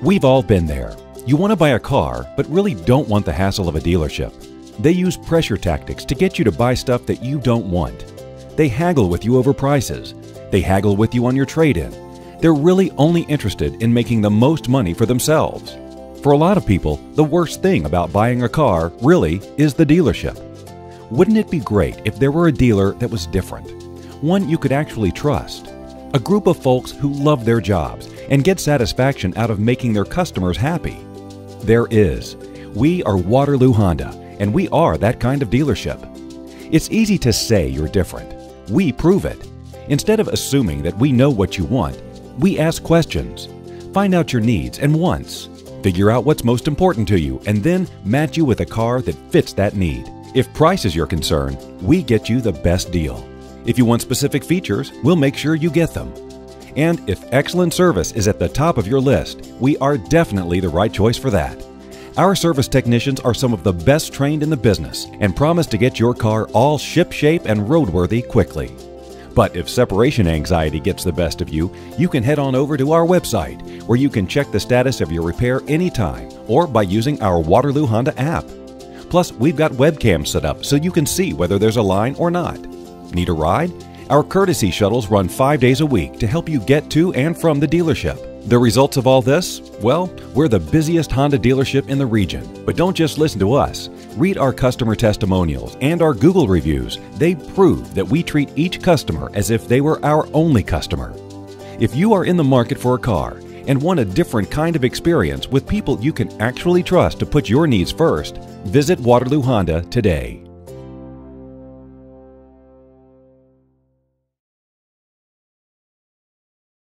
We've all been there. You want to buy a car, but really don't want the hassle of a dealership. They use pressure tactics to get you to buy stuff that you don't want. They haggle with you over prices. They haggle with you on your trade in. They're really only interested in making the most money for themselves. For a lot of people, the worst thing about buying a car really is the dealership. Wouldn't it be great if there were a dealer that was different? One you could actually trust? A group of folks who love their jobs and get satisfaction out of making their customers happy? There is. We are Waterloo Honda, and we are that kind of dealership. It's easy to say you're different. We prove it. Instead of assuming that we know what you want, we ask questions, find out your needs and wants, figure out what's most important to you, and then match you with a car that fits that need. If price is your concern, we get you the best deal. If you want specific features, we'll make sure you get them. And if excellent service is at the top of your list, we are definitely the right choice for that. Our service technicians are some of the best trained in the business and promise to get your car all ship shape and roadworthy quickly. But if separation anxiety gets the best of you, you can head on over to our website where you can check the status of your repair anytime or by using our Waterloo Honda app. Plus, we've got webcams set up so you can see whether there's a line or not. Need a ride? Our courtesy shuttles run five days a week to help you get to and from the dealership. The results of all this? Well, we're the busiest Honda dealership in the region. But don't just listen to us. Read our customer testimonials and our Google reviews. They prove that we treat each customer as if they were our only customer. If you are in the market for a car and want a different kind of experience with people you can actually trust to put your needs first, visit Waterloo Honda today.